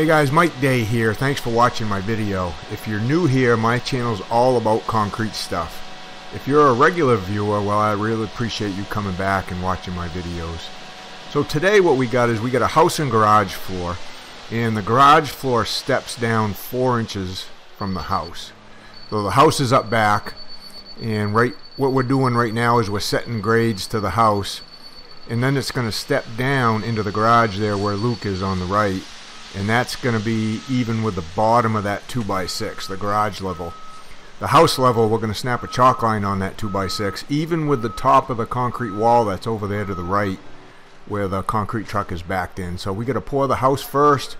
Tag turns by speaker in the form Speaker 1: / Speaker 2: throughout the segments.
Speaker 1: Hey guys, Mike Day here. Thanks for watching my video. If you're new here, my channel is all about concrete stuff. If you're a regular viewer, well, I really appreciate you coming back and watching my videos. So today what we got is we got a house and garage floor, and the garage floor steps down four inches from the house. So the house is up back, and right what we're doing right now is we're setting grades to the house, and then it's going to step down into the garage there where Luke is on the right and that's going to be even with the bottom of that 2x6 the garage level. The house level we're going to snap a chalk line on that 2x6 even with the top of the concrete wall that's over there to the right where the concrete truck is backed in. So we got to pour the house first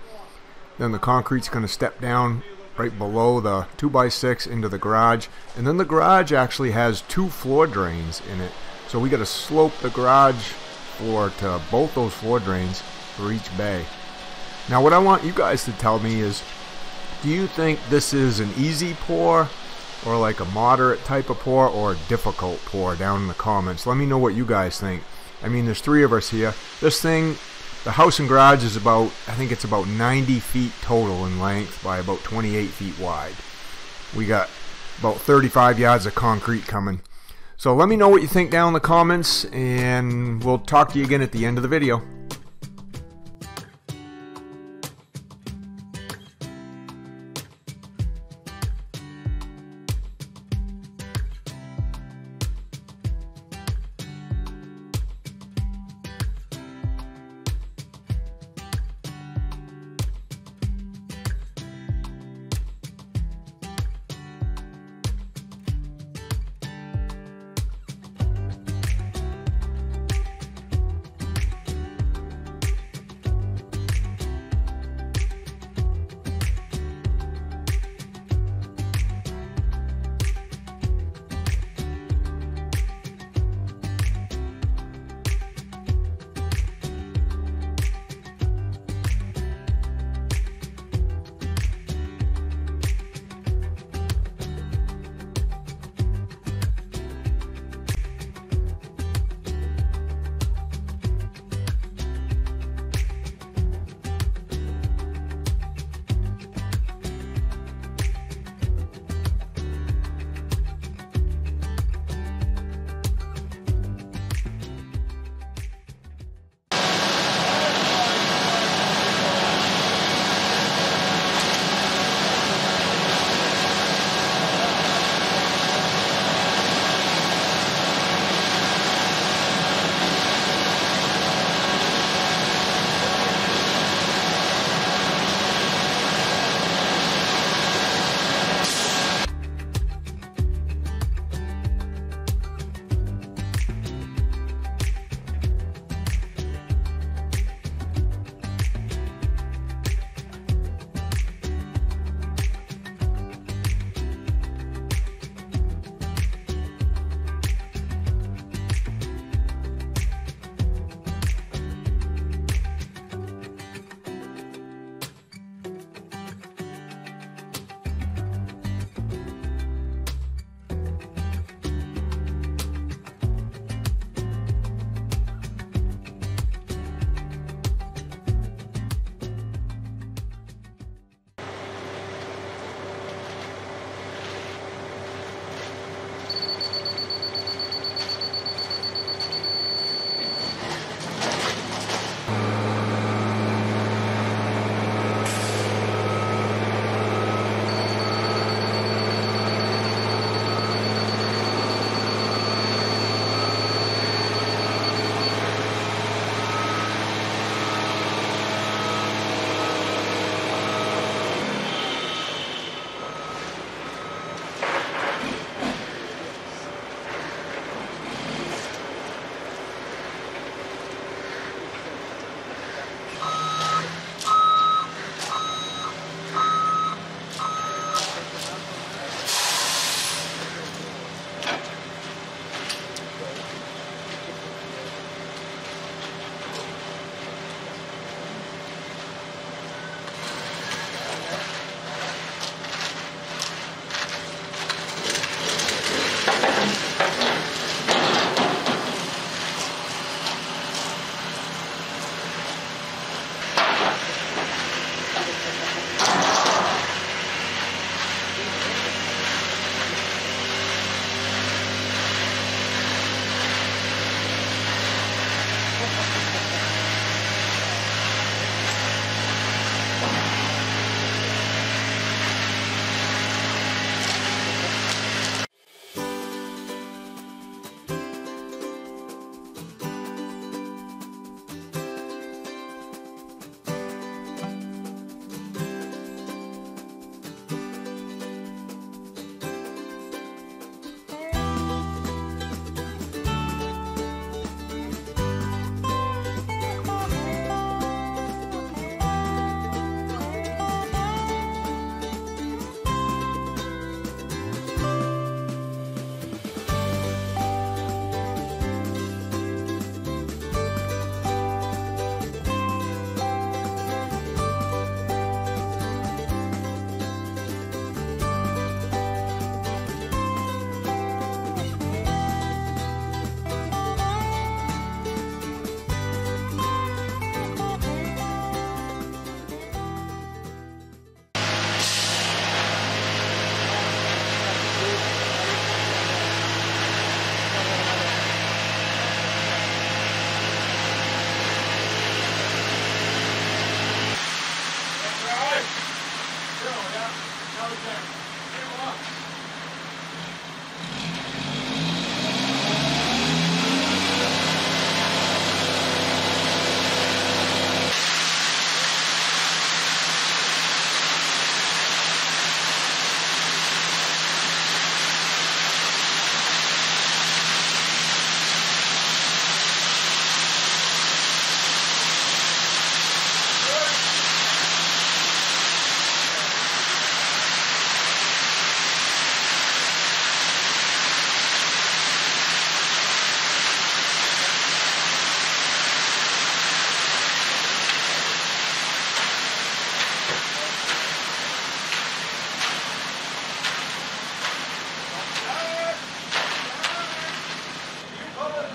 Speaker 1: then the concrete's going to step down right below the 2x6 into the garage. And then the garage actually has two floor drains in it. So we got to slope the garage floor to both those floor drains for each bay now what I want you guys to tell me is, do you think this is an easy pour or like a moderate type of pour or a difficult pour down in the comments. Let me know what you guys think. I mean, there's three of us here. This thing, the house and garage is about, I think it's about 90 feet total in length by about 28 feet wide. We got about 35 yards of concrete coming. So let me know what you think down in the comments and we'll talk to you again at the end of the video.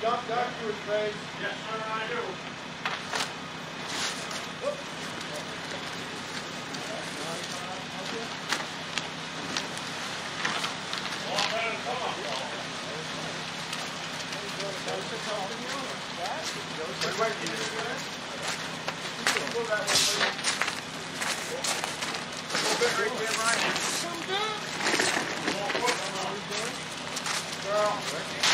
Speaker 2: Doc, Doc, you were trained. Yes, sir, I do. Girl.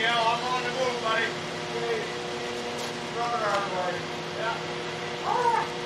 Speaker 2: Miguel. I'm on the move, buddy. Yeah.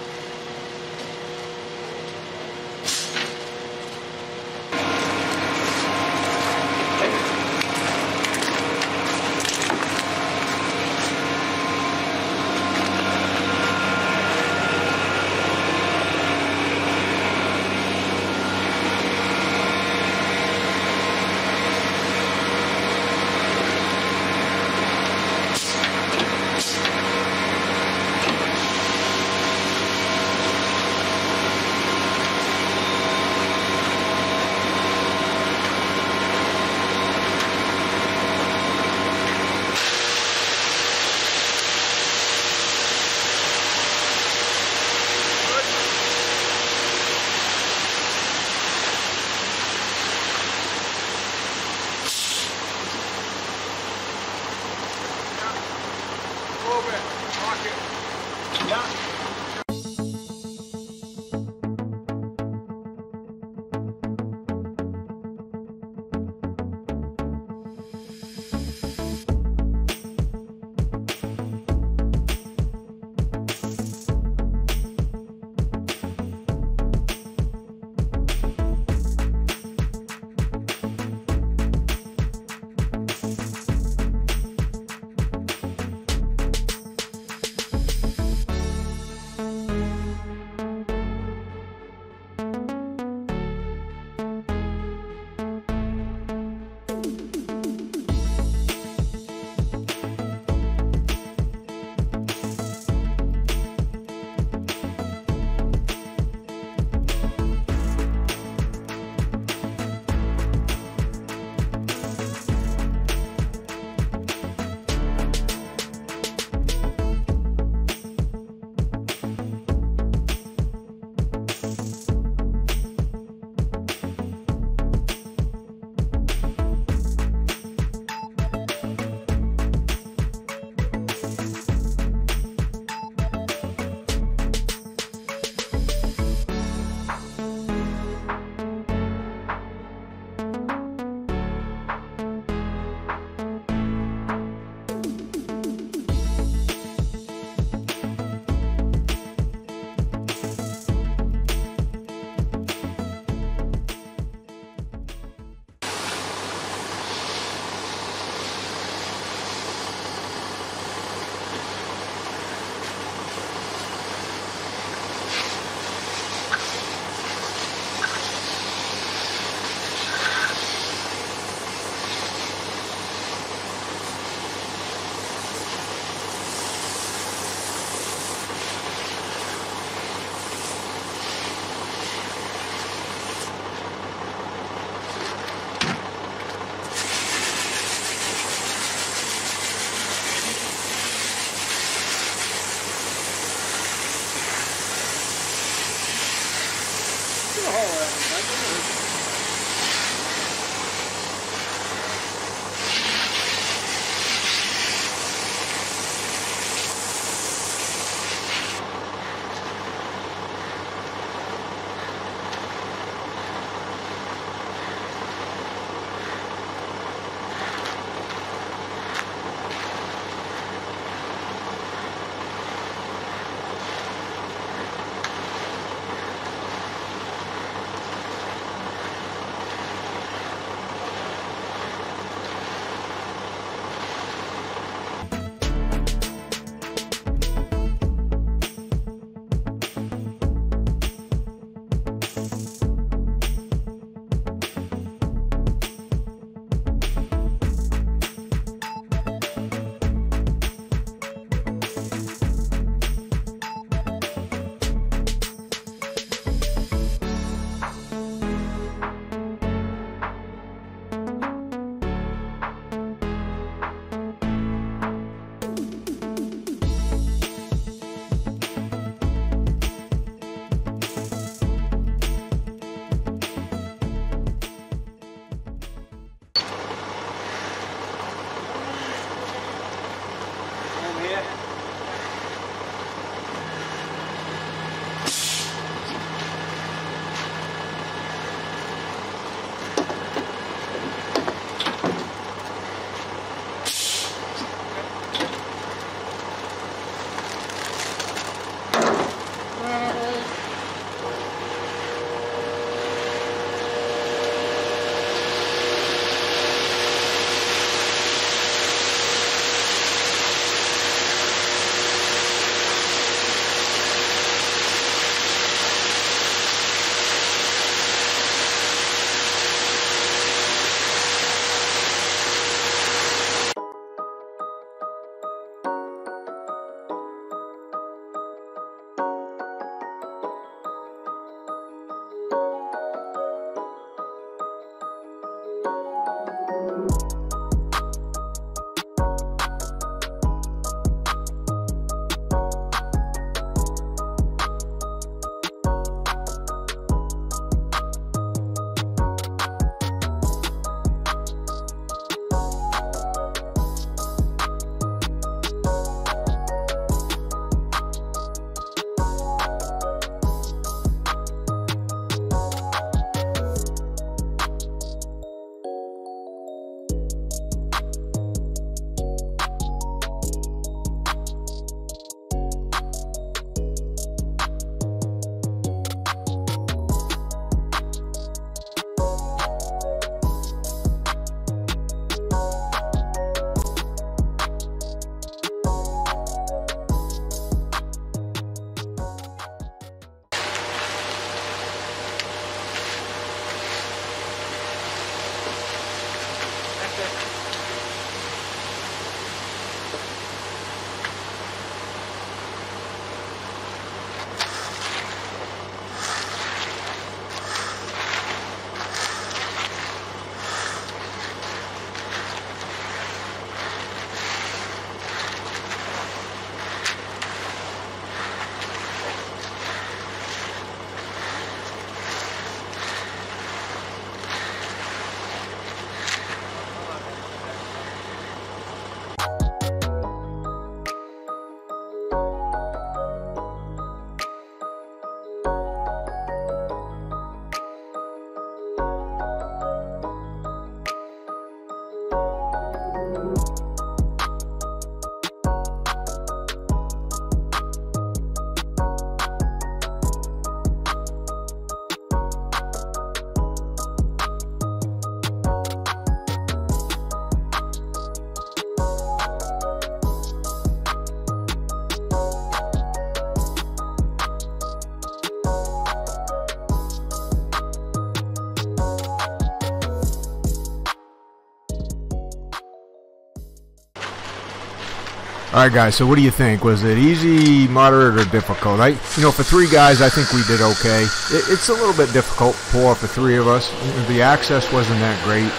Speaker 1: All right, guys. So, what do you think? Was it easy, moderate, or difficult? I, you know, for three guys, I think we did okay. It, it's a little bit difficult for for three of us. The access wasn't that great,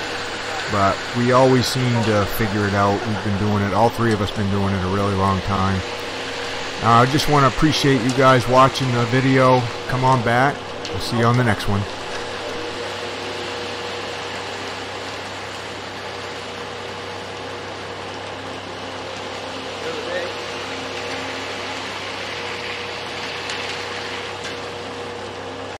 Speaker 1: but we always seem to figure it out. We've been doing it. All three of us been doing it a really long time. Uh, I just want to appreciate you guys watching the video. Come on back. We'll see you on the next one.